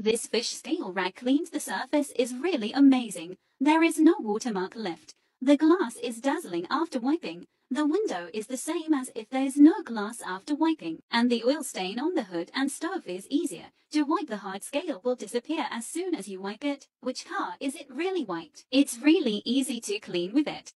This fish scale rag cleans the surface is really amazing. There is no watermark left. The glass is dazzling after wiping. The window is the same as if there is no glass after wiping, and the oil stain on the hood and stove is easier. To wipe the hard scale will disappear as soon as you wipe it. Which car is it really wiped? It's really easy to clean with it.